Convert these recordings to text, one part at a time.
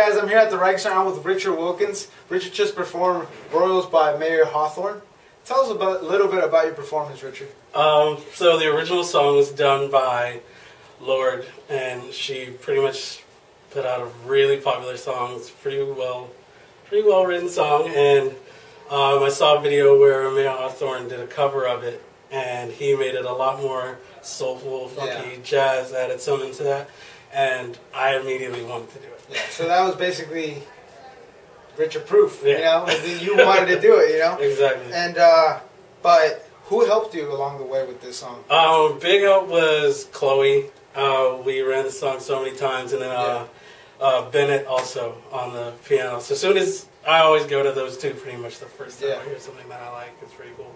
guys, I'm here at the Riekes Center with Richard Wilkins. Richard just performed Royals by Mayer Hawthorne. Tell us a little bit about your performance, Richard. Um, so the original song was done by Lorde, and she pretty much put out a really popular song. It's pretty well, pretty well written song, and um, I saw a video where Mayer Hawthorne did a cover of it, and he made it a lot more soulful, funky, yeah. jazz added something to that and I immediately wanted to do it. Yeah. So that was basically Richard Proof. You Yeah. know, you wanted to do it. You know, Exactly. and uh, but who helped you along the way with this song? Um, big help was Chloe. Uh, we ran the song so many times, and then uh, uh, Bennett also on the piano. So as soon as I always go to those two, pretty much the first time Yeah. I hear something that I like, it's pretty cool.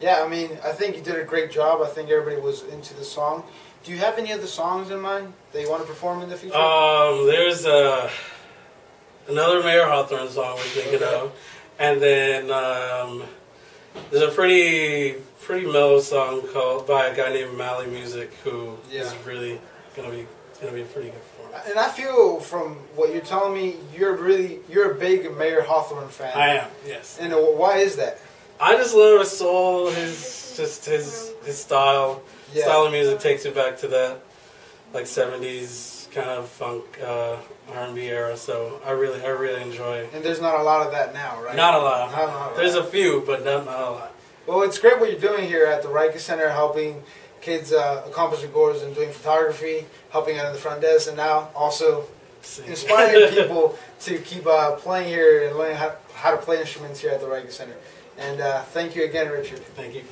Yeah, I mean, I think you did a great job. I think everybody was into the song. Do you have any other songs in mind that you want to perform in the future? Um, there's uh, another Mayer Hawthorne song we're thinking Okay. of, and then um, there's a pretty pretty mellow song called by a guy named Mali Music, who is Yeah. really gonna be gonna be a pretty good performance. and I feel from what you're telling me, you're really you're a big Mayer Hawthorne fan. I am, yes. And why is that? I just love his soul, his just his his style. Yeah. Style of music takes you back to that like '70s kind of funk uh, R&B era. So I really I really enjoy. And there's not a lot of that now, right? Not a lot. Not a lot. There's a few, but not not a lot. Well, it's great what you're doing here at the Riekes Center, helping kids uh, accomplish their goals and doing photography, helping out at the front desk, and now also inspiring people to keep uh, playing here and learning how, how to play instruments here at the Riekes Center. And uh, thank you again, Richard. Thank you.